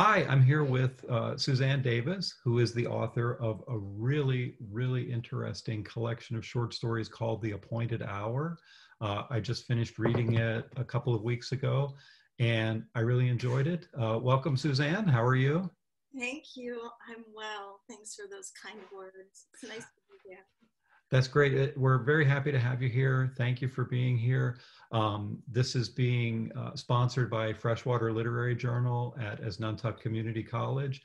Hi, I'm here with uh, Susanne Davis, who is the author of a really, really interesting collection of short stories called The Appointed Hour. Uh, I just finished reading it a couple of weeks ago and I really enjoyed it. Uh, welcome, Susanne. How are you? Thank you. I'm well. Thanks for those kind words. It's nice to be here. That's great. We're very happy to have you here. Thank you for being here. Um, this is being uh, sponsored by Freshwater Literary Journal at Asnuntuck Community College.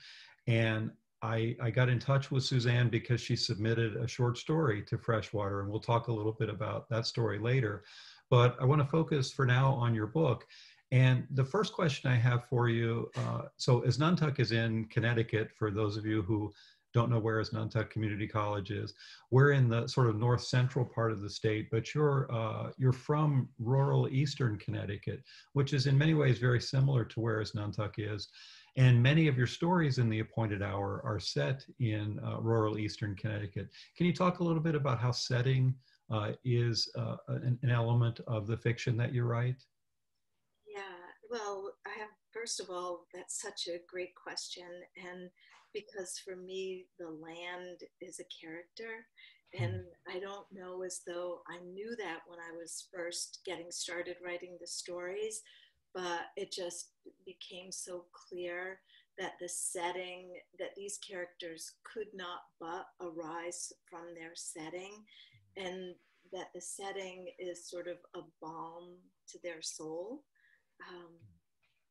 And I, I got in touch with Susanne because she submitted a short story to Freshwater, and we'll talk a little bit about that story later. But I want to focus for now on your book. And the first question I have for you uh, so, Asnuntuck is in Connecticut, for those of you who don't know where Asnuntuck Community College is. We're in the sort of north central part of the state, but you're uh, you're from rural eastern Connecticut, which is in many ways very similar to where Asnuntuck is. And many of your stories in The Appointed Hour are set in uh, rural eastern Connecticut. Can you talk a little bit about how setting uh, is uh, an, an element of the fiction that you write? Yeah, well, I have, first of all, that's such a great question. And because for me, the land is a character. Hmm. And I don't know as though I knew that when I was first getting started writing the stories, but it just became so clear that the setting, that these characters could not but arise from their setting, hmm. and that the setting is sort of a balm to their soul. Um,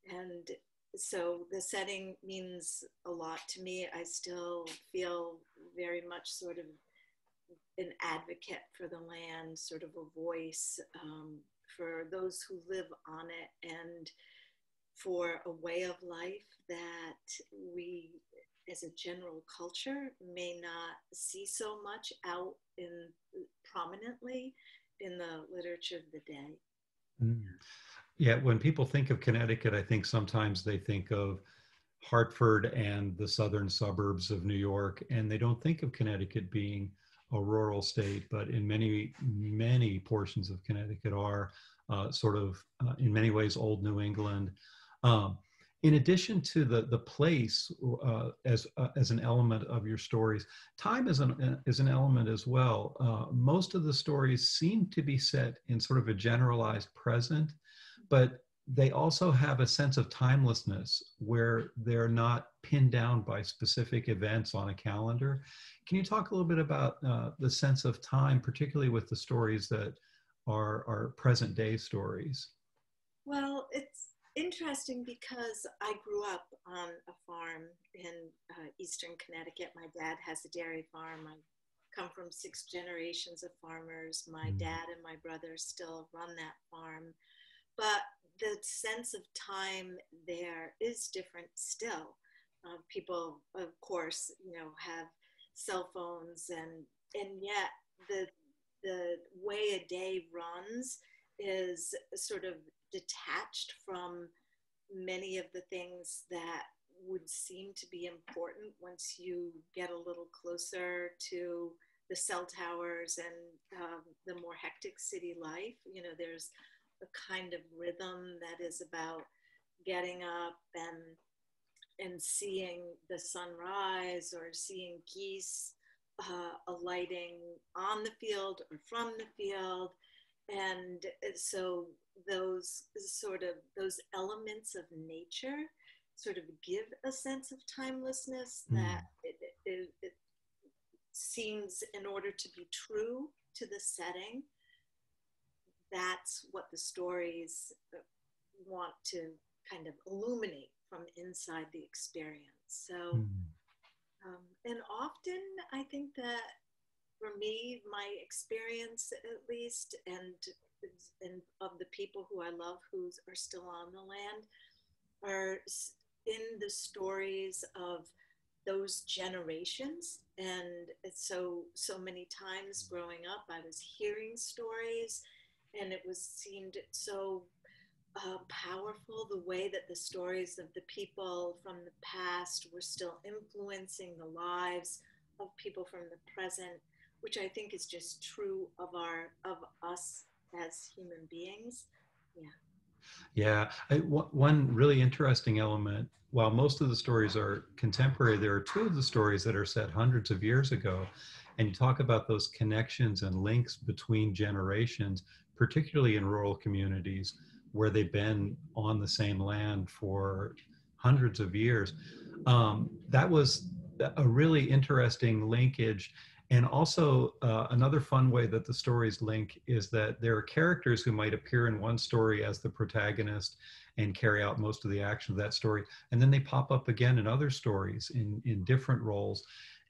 hmm. and so the setting means a lot to me. I still feel very much sort of an advocate for the land, sort of a voice um, for those who live on it, and for a way of life that we, as a general culture, may not see so much out in prominently in the literature of the day. Mm. Yeah, when people think of Connecticut, I think sometimes they think of Hartford and the southern suburbs of New York, and they don't think of Connecticut being a rural state, but in many, many portions of Connecticut are uh, sort of, uh, in many ways, old New England. Um, in addition to the, the place uh, as, uh, as an element of your stories, time is an, is an element as well. Uh, most of the stories seem to be set in sort of a generalized present but they also have a sense of timelessness where they're not pinned down by specific events on a calendar. Can you talk a little bit about uh, the sense of time, particularly with the stories that are, are present day stories? Well, it's interesting because I grew up on a farm in uh, eastern Connecticut. My dad has a dairy farm. I come from six generations of farmers. My mm. dad and my brother still run that farm but the sense of time there is different still. Uh, people, of course, you know, have cell phones, and and yet the the way a day runs is sort of detached from many of the things that would seem to be important once you get a little closer to the cell towers and um, the more hectic city life. You know, there's a kind of rhythm that is about getting up and and seeing the sunrise or seeing geese uh, alighting on the field or from the field and so those sort of those elements of nature sort of give a sense of timelessness mm. that it, it, it seems in order to be true to the setting that's what the stories want to kind of illuminate from inside the experience. So, mm. um, and often I think that for me, my experience at least, and and of the people who I love who are still on the land, are in the stories of those generations and so so many times growing up i was hearing stories and it was seemed so uh, powerful the way that the stories of the people from the past were still influencing the lives of people from the present which i think is just true of our of us as human beings yeah Yeah, I, w- one really interesting element. While most of the stories are contemporary, there are two of the stories that are set hundreds of years ago. And you talk about those connections and links between generations, particularly in rural communities where they've been on the same land for hundreds of years. Um, that was a really interesting linkage and also, uh, another fun way that the stories link is that there are characters who might appear in one story as the protagonist and carry out most of the action of that story. And then they pop up again in other stories in, in different roles.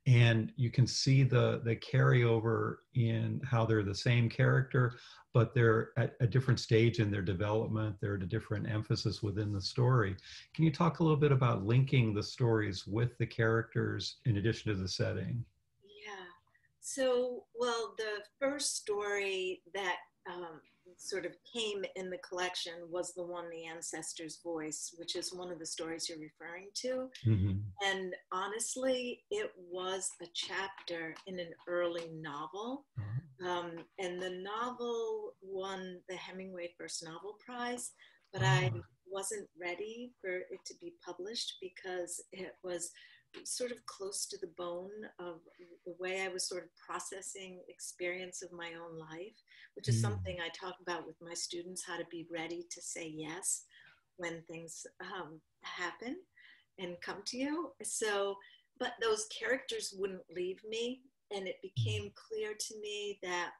And you can see the, the carryover in how they're the same character, but they're at a different stage in their development. They're at a different emphasis within the story. Can you talk a little bit about linking the stories with the characters in addition to the setting? Yeah. So, well, the first story that um, sort of came in the collection was the one, The Ancestor's Voice, which is one of the stories you're referring to. Mm-hmm. And honestly, it was a chapter in an early novel. Mm-hmm. Um, and the novel won the Hemingway First Novel Prize, but I ah. wasn't ready for it to be published because it was sort of close to the bone of the way I was sort of processing experience of my own life, which is mm. something I talk about with my students how to be ready to say yes when things um, happen and come to you. So, but those characters wouldn't leave me. And it became clear to me that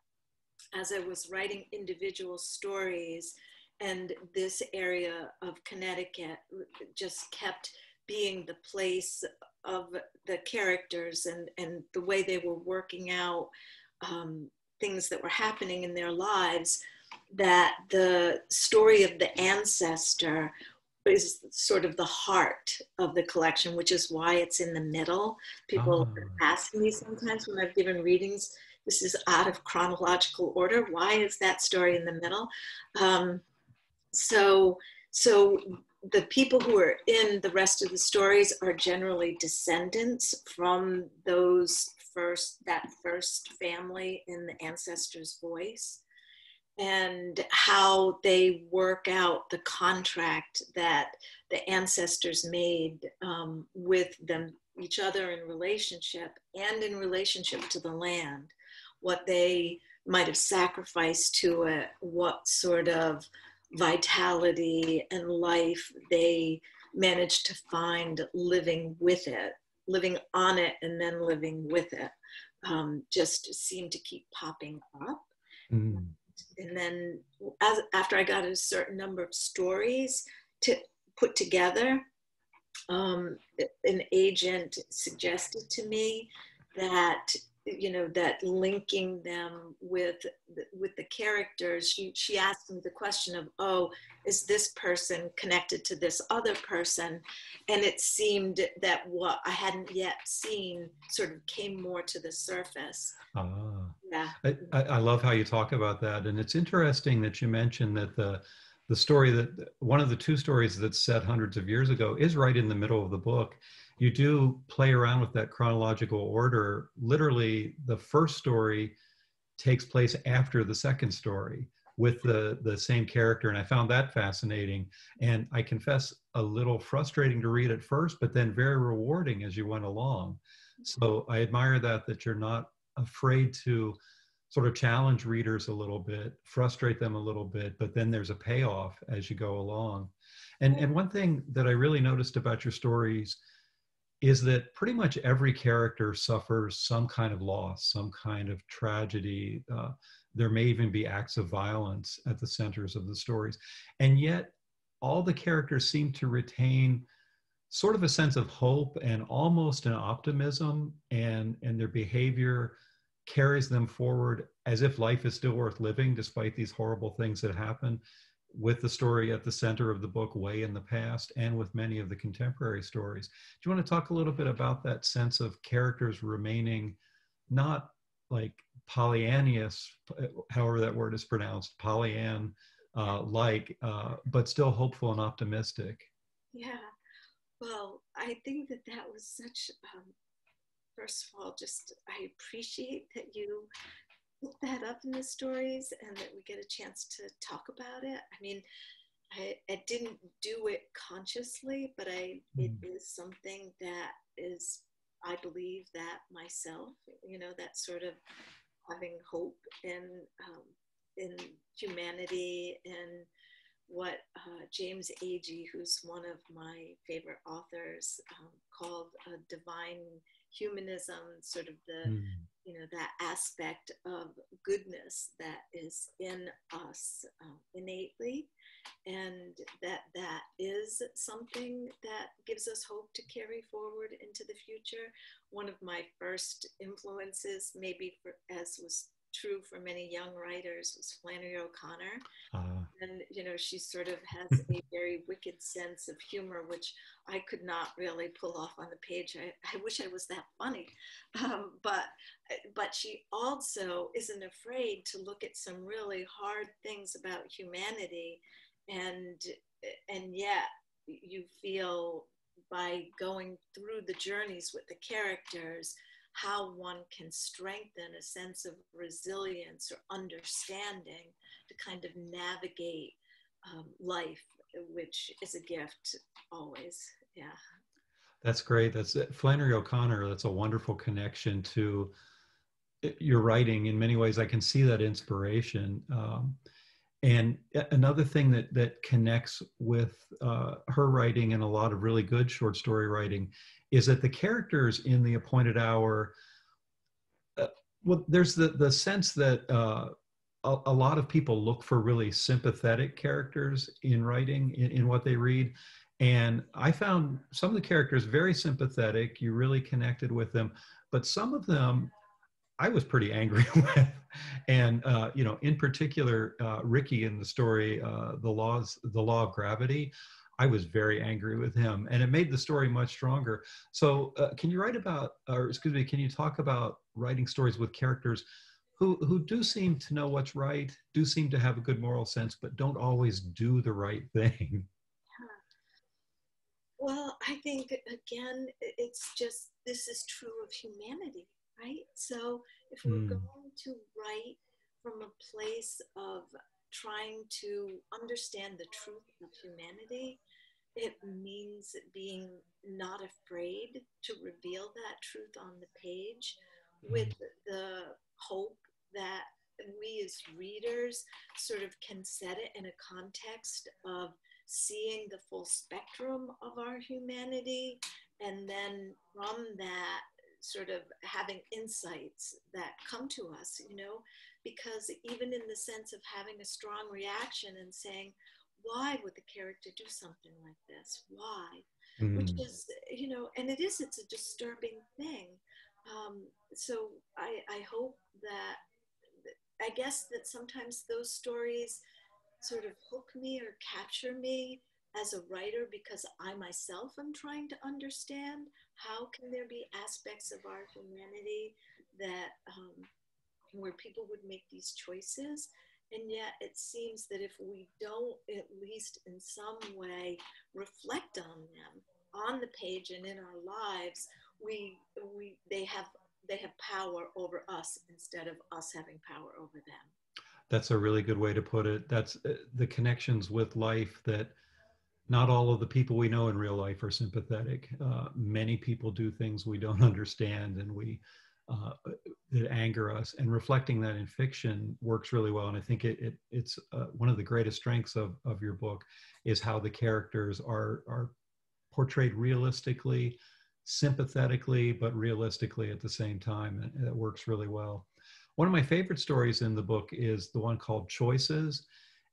as I was writing individual stories, and this area of Connecticut just kept being the place of the characters and, and the way they were working out um, things that were happening in their lives, that the story of the ancestor is sort of the heart of the collection, which is why it's in the middle. People oh. ask me sometimes when I've given readings, this is out of chronological order. Why is that story in the middle? Um, so, so the people who are in the rest of the stories are generally descendants from those first that first family in the ancestor's voice and how they work out the contract that the ancestors made um, with them each other in relationship and in relationship to the land what they might have sacrificed to it what sort of vitality and life they managed to find living with it, living on it, and then living with it. Um, just seemed to keep popping up. Mm. And then, as, after I got a certain number of stories to put together, um, an agent suggested to me that you know that linking them with with the characters she she asked me the question of oh is this person connected to this other person? And it seemed that what i hadn't yet seen sort of came more to the surface. Ah, yeah. I, I love how you talk about that. And it's interesting that you mentioned that the the story that one of the two stories that's set hundreds of years ago is right in the middle of the book you do play around with that chronological order. Literally, the first story takes place after the second story with the the same character and i found that fascinating. And i confess a little frustrating to read at first but then very rewarding as you went along. So i admire that that you're not afraid to sort of challenge readers a little bit frustrate them a little bit but then there's a payoff as you go along. And and one thing that i really noticed about your stories is that pretty much every character suffers some kind of loss, some kind of tragedy. Uh, there may even be acts of violence at the centers of the stories. And yet, all the characters seem to retain sort of a sense of hope and almost an optimism, and, and their behavior carries them forward as if life is still worth living despite these horrible things that happen with the story at the center of the book way in the past and with many of the contemporary stories. Do you want to talk a little bit about that sense of characters remaining not like Pollyannius, however that word is pronounced, Pollyann uh, like, uh, but still hopeful and optimistic? Yeah, well, I think that that was such, um, first of all, just I appreciate that you that up in the stories and that we get a chance to talk about it. I mean, I, I didn't do it consciously, but I mm. it is something that is I believe that myself. You know that sort of having hope in um, in humanity and what uh, James Agee, who's one of my favorite authors, um, called a divine humanism, sort of the, mm. You know, that aspect of goodness that is in us uh, innately, and that that is something that gives us hope to carry forward into the future. One of my first influences, maybe for, as was true for many young writers was Flannery O'Connor. Uh, and, you know, she sort of has a very wicked sense of humor, which I could not really pull off on the page. I, I wish I was that funny. Um, but, but she also isn't afraid to look at some really hard things about humanity. And, and yet you feel by going through the journeys with the characters, how one can strengthen a sense of resilience or understanding to kind of navigate um, life, which is a gift always. Yeah. That's great. That's it. Flannery O'Connor. That's a wonderful connection to uh, your writing. In many ways, I can see that inspiration. Um, and another thing that that connects with uh, her writing and a lot of really good short story writing is that the characters in the appointed hour uh, well there's the the sense that uh, a, a, lot of people look for really sympathetic characters in writing in, in what they read. And i found some of the characters very sympathetic. You really connected with them. But some of them i was pretty angry with. And uh, you know in particular uh, ricky in the story uh, the laws the law of gravity I was very angry with him, and it made the story much stronger. So, uh, can you write about, or excuse me, can you talk about writing stories with characters who who do seem to know what's right, do seem to have a good moral sense, but don't always do the right thing? Well, I think again, it's just this is true of humanity, right? So, if we're mm. going to write from a place of trying to understand the truth of humanity, it means being not afraid to reveal that truth on the page with mm-hmm. the hope that we as readers sort of can set it in a context of seeing the full spectrum of our humanity and then from that sort of having insights that come to us you know because even in the sense of having a strong reaction and saying, why would the character do something like this? Why? Mm. Which is, you know, and it is, it's a disturbing thing. Um, so I, I hope that, I guess that sometimes those stories sort of hook me or capture me as a writer because I myself am trying to understand how can there be aspects of our humanity that um, where people would make these choices. And yet it seems that if we don't, at least in some way, reflect on them on the page and in our lives, we, we, they, have, they have power over us instead of us having power over them. That's a really good way to put it. That's uh, the connections with life that not all of the people we know in real life are sympathetic. Uh, many people do things we don't understand, and we uh, that anger us and reflecting that in fiction works really well and i think it, it it's uh, one of the greatest strengths of, of your book is how the characters are are portrayed realistically sympathetically but realistically at the same time and it works really well. One of my favorite stories in the book is the one called choices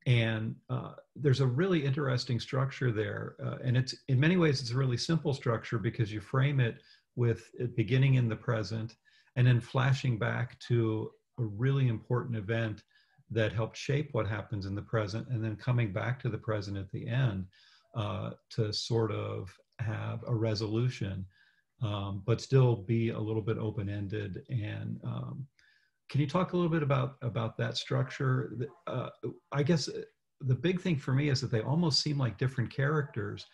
and uh, there's a really interesting structure there uh, and it's in many ways it's a really simple structure because you frame it with it beginning in the present and then flashing back to a really important event that helped shape what happens in the present and then coming back to the present at the end uh, to sort of have a resolution um, but still be a little bit open-ended and um, can you talk a little bit about about that structure uh, i guess uh, the big thing for me is that they almost seem like different characters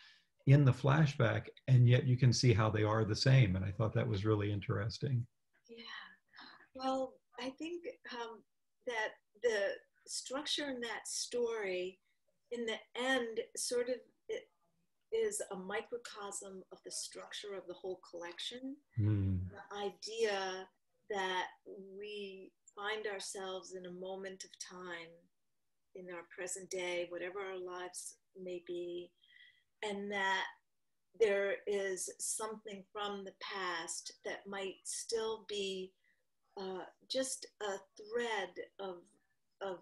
in the flashback and yet you can see how they are the same and i thought that was really interesting Yeah. well, I think um, that the structure in that story in the end, sort of is a microcosm of the structure of the whole collection. Mm. The idea that we find ourselves in a moment of time in our present day, whatever our lives may be, and that there is something from the past that might still be uh, just a thread of, of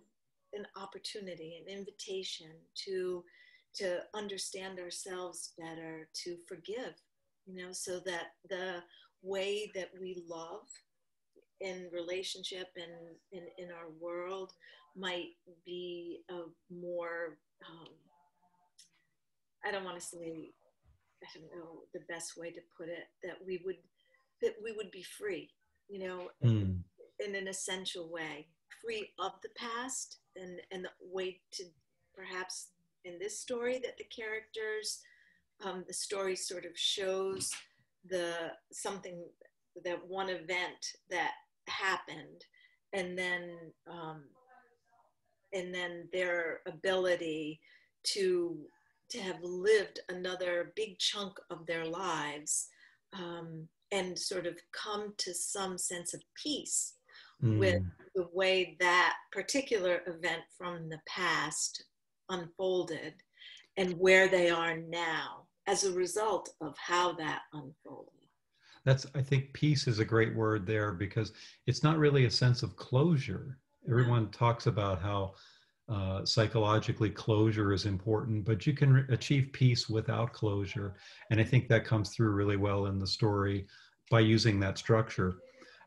an opportunity, an invitation to, to understand ourselves better, to forgive, you know, so that the way that we love in relationship and in, in our world might be a more um, i don't want to say i don't know the best way to put it that we would that we would be free you know mm. in an essential way free of the past and and the way to perhaps in this story that the characters um, the story sort of shows the something that one event that happened and then um, and then their ability to to have lived another big chunk of their lives um, and sort of come to some sense of peace mm. with the way that particular event from the past unfolded and where they are now as a result of how that unfolded. That's i think peace is a great word there because it's not really a sense of closure. Everyone talks about how uh, psychologically closure is important but you can re- achieve peace without closure. And i think that comes through really well in the story by using that structure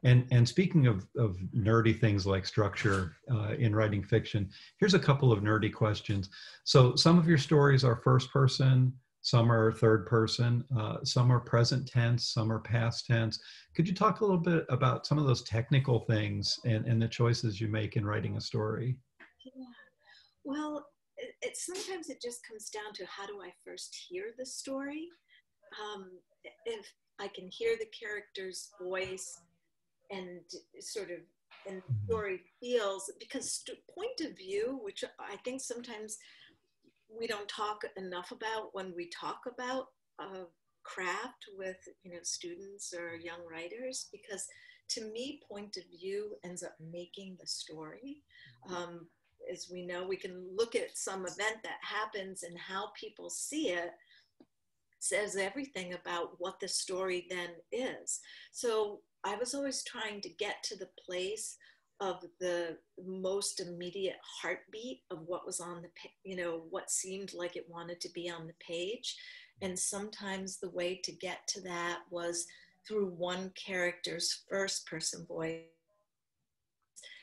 and and speaking of, of nerdy things like structure uh, in writing fiction here's a couple of nerdy questions so some of your stories are first person some are third person, uh, some are present tense, some are past tense. Could you talk a little bit about some of those technical things and, and the choices you make in writing a story? Yeah. Well, it, it, sometimes it just comes down to how do I first hear the story? Um, if I can hear the character's voice and sort of and mm-hmm. story feels because st- point of view, which I think sometimes we don't talk enough about when we talk about uh, craft with you know students or young writers because to me point of view ends up making the story. Um, as we know we can look at some event that happens and how people see it says everything about what the story then is. So i was always trying to get to the place of the most immediate heartbeat of what was on the you know what seemed like it wanted to be on the page. And sometimes the way to get to that was through one character's first person voice.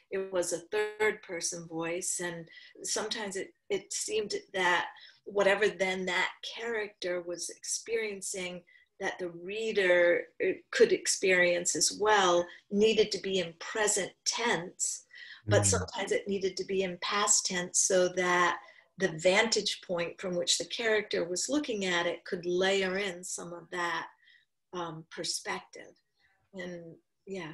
It was a third person voice and sometimes it, it seemed that whatever then that character was experiencing that the reader uh, could experience as well needed to be in present tense, but mm. sometimes it needed to be in past tense so that the vantage point from which the character was looking at it could layer in some of that um, perspective. And yeah.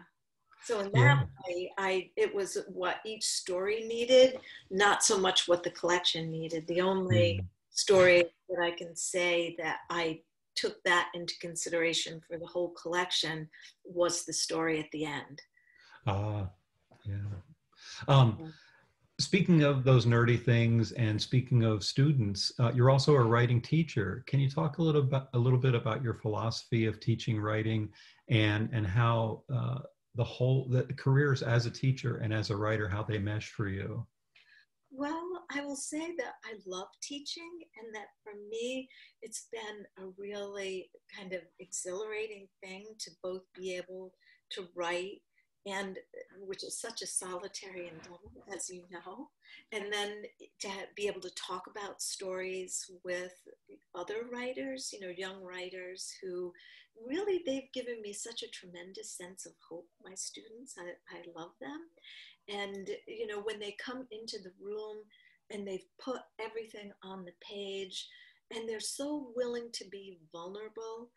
So in that yeah. way, I it was what each story needed, not so much what the collection needed. The only mm. story that I can say that I took that into consideration for the whole collection was the story at the end. Ah, uh, yeah. Um, speaking of those nerdy things and speaking of students, uh, you're also a writing teacher. Can you talk a little bit, a little bit about your philosophy of teaching writing and and how uh, the whole the careers as a teacher and as a writer how they mesh for you? Well, I will say that I love teaching, and that for me, it's been a really kind of exhilarating thing to both be able to write and which is such a solitary endeavor, as you know, and then to be able to talk about stories with other writers, you know, young writers who really they've given me such a tremendous sense of hope. My students, I, I love them, and, you know, when they come into the room and they've put everything on the page and they're so willing to be vulnerable.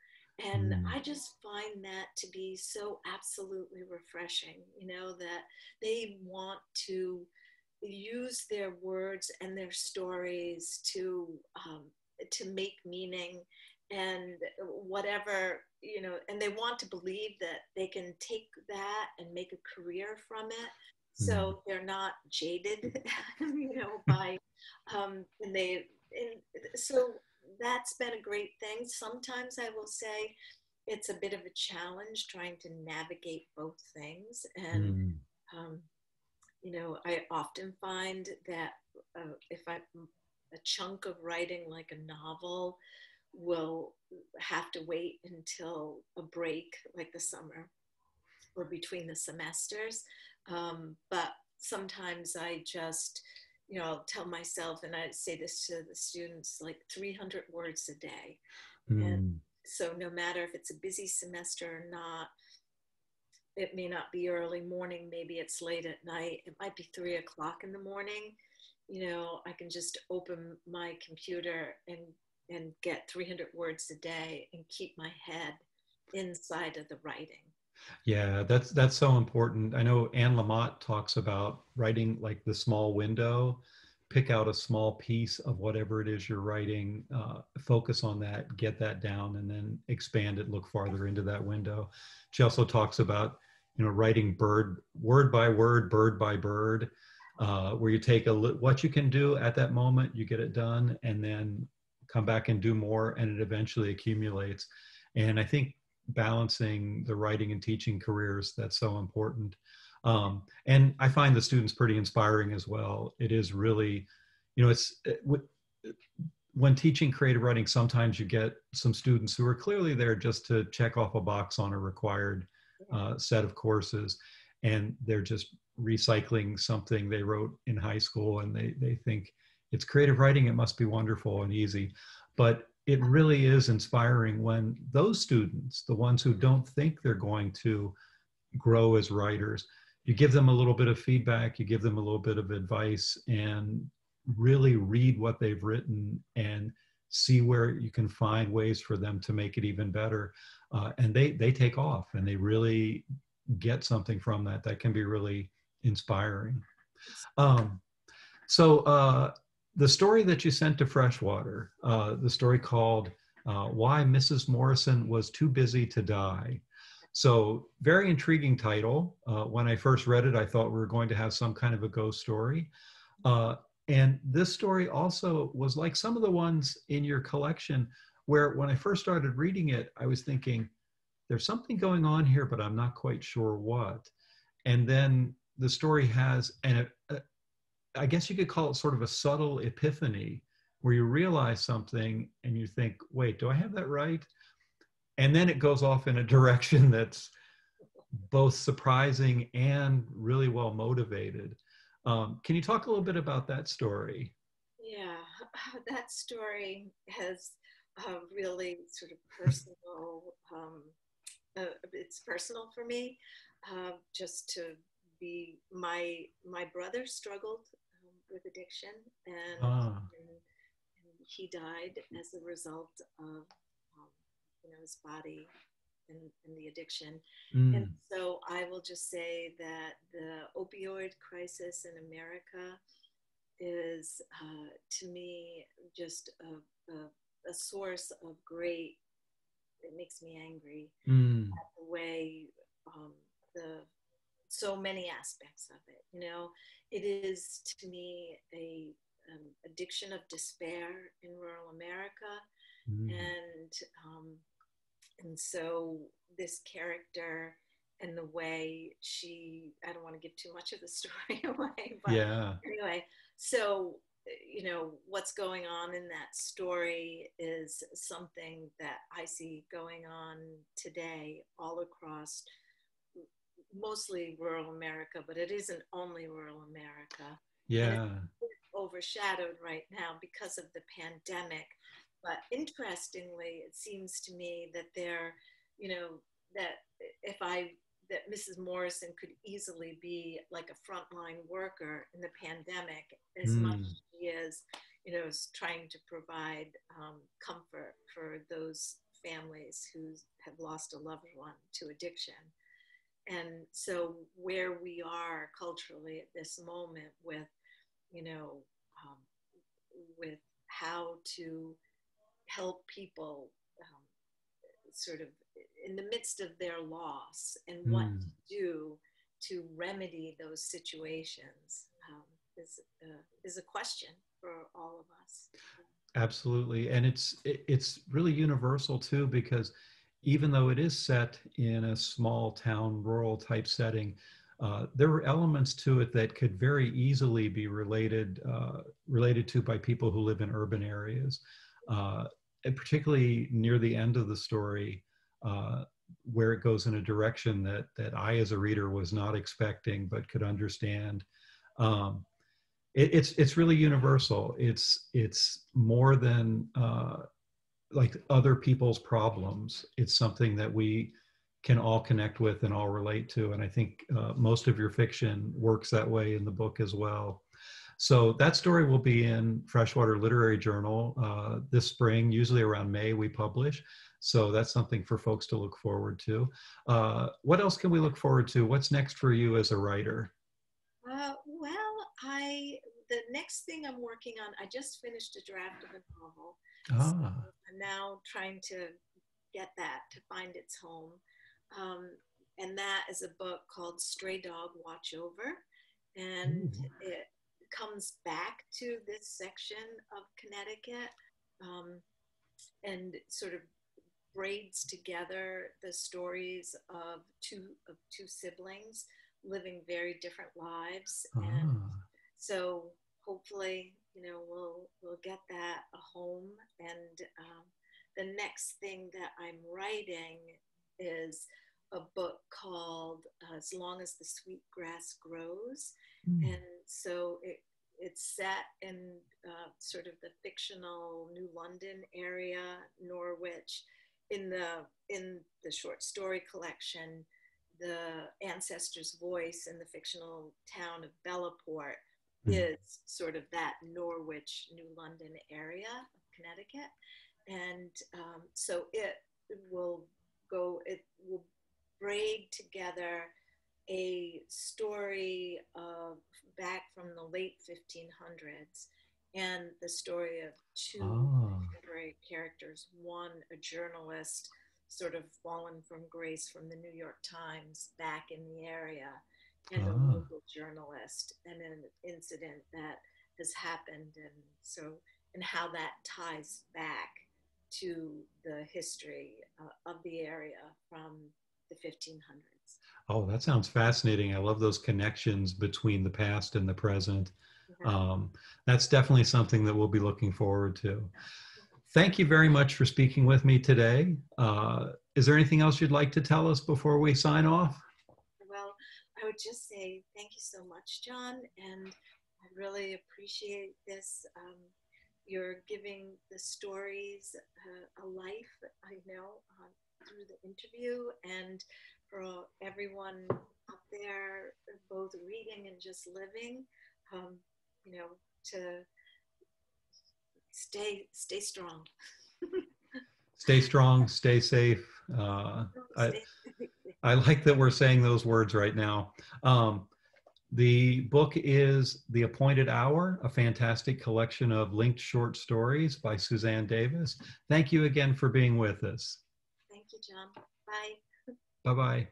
And mm. I just find that to be so absolutely refreshing, you know, that they want to use their words and their stories to um, to make meaning and whatever you know and they want to believe that they can take that and make a career from it so mm. they're not jaded you know by um, and they and so that's been a great thing sometimes i will say it's a bit of a challenge trying to navigate both things and mm. um, you know i often find that uh, if i a chunk of writing like a novel will have to wait until a break like the summer or between the semesters. Um, but sometimes I just, you know, I'll tell myself, and I say this to the students, like 300 words a day. Mm. And so no matter if it's a busy semester or not, it may not be early morning, maybe it's late at night, it might be three o'clock in the morning. You know, I can just open my computer and and get 300 words a day and keep my head inside of the writing. Yeah, that's that's so important. I know Anne Lamott talks about writing like the small window. Pick out a small piece of whatever it is you're writing, uh, focus on that, get that down, and then expand it. Look farther into that window. She also talks about you know writing bird word by word, bird by bird, uh, where you take a what you can do at that moment, you get it done, and then come back and do more, and it eventually accumulates. And I think balancing the writing and teaching careers that's so important. Um, and I find the students pretty inspiring as well. It is really, you know, it's it, when teaching creative writing, sometimes you get some students who are clearly there just to check off a box on a required uh, set of courses, and they're just recycling something they wrote in high school, and they they think it's creative writing, it must be wonderful and easy. But it really is inspiring when those students, the ones who don't think they're going to grow as writers, you give them a little bit of feedback, you give them a little bit of advice, and really read what they've written and see where you can find ways for them to make it even better. Uh, and they they take off and they really get something from that that can be really inspiring. Um, so uh, the story that you sent to Freshwater, uh, the story called uh, Why Mrs. Morrison Was Too Busy to Die. So, very intriguing title. Uh, when I first read it, I thought we were going to have some kind of a ghost story. Uh, and this story also was like some of the ones in your collection, where when I first started reading it, I was thinking, there's something going on here, but I'm not quite sure what. And then the story has an, I guess you could call it sort of a subtle epiphany where you realize something and you think, wait, do I have that right? And then it goes off in a direction that's both surprising and really well motivated. Um, can you talk a little bit about that story? Yeah, that story has a really sort of personal, um, uh, it's personal for me. Uh, just to be my my brother struggled with addiction, and, ah. and, and, he died as a result of um, you know his body and, and the addiction. Mm. And so I will just say that the opioid crisis in America is, uh, to me, just a, a, a, source of great. It makes me angry mm. at the way um, the so many aspects of it. You know, it is to me a um, addiction of despair in rural America, mm. and um, and so this character and the way she I don't want to give too much of the story away, but yeah. anyway, so you know what's going on in that story is something that I see going on today all across mostly rural America, but it isn't only rural America. Yeah. overshadowed right now because of the pandemic. But interestingly, it seems to me that there, you know, that if I, that Mrs. Morrison could easily be like a frontline worker in the pandemic as mm. much as she is, you know, is trying to provide um, comfort for those families who have lost a loved one to addiction and so where we are culturally at this moment with you know, um, with how to help people um, sort of in the midst of their loss and what Mm. to do to remedy those situations um, is, uh, is a question for all of us. Absolutely, and it's it, it's really universal too because even though it is set in a small town, rural type setting, uh, there were elements to it that could very easily be related uh, related to by people who live in urban areas, uh, and particularly near the end of the story. Uh, where it goes in a direction that that I, as a reader, was not expecting but could understand. Um, it, it's it's really universal. It's it's more than uh, like other people's problems. It's something that we can all connect with and all relate to. And I think uh, most of your fiction works that way in the book as well. So that story will be in Freshwater Literary Journal uh, this spring. Usually around May we publish. So that's something for folks to look forward to. Uh, what else can we look forward to? What's next for you as a writer? Uh, well, I the next thing I'm working on, I just finished a draft of a novel. So Ah, I'm now trying to get that to find its home. Um, and that is a book called Stray Dog Watch Over. And Ooh. it comes back to this section of Connecticut um, and sort of braids together the stories of two of two siblings living very different lives and ah. so hopefully you know we'll we'll get that a home and um, the next thing that i'm writing is a book called uh, as long as the sweet grass grows Hmm. and so it it's set in uh, sort of the fictional new london area norwich in the in the short story collection the ancestor's voice in the fictional town of Bellaport. Is sort of that Norwich, New London area of Connecticut. And um, so it will go, it will braid together a story of back from the late 1500s and the story of two Ah. contemporary characters one, a journalist sort of fallen from grace from the New York Times back in the area, and a Ah. local journalist, and an incident that has happened, and so and how that ties back to the history uh, of the area from the 1500s. Oh, that sounds fascinating. I love those connections between the past and the present. Um, that's definitely something that we'll be looking forward to. Thank you very much for speaking with me today. Uh, is there anything else you'd like to tell us before we sign off? I would just say thank you so much, John, and I really appreciate this. Um, you're giving the stories uh, a life, I know, uh, through the interview, and for everyone up there, both reading and just living, um, you know, to stay stay strong. Stay strong, stay safe. Uh, I- I like that we're saying those words right now. Um, the book is The Appointed Hour, a fantastic collection of linked short stories by Susanne Davis. Thank you again for being with us. Thank you, John. Bye. Bye bye.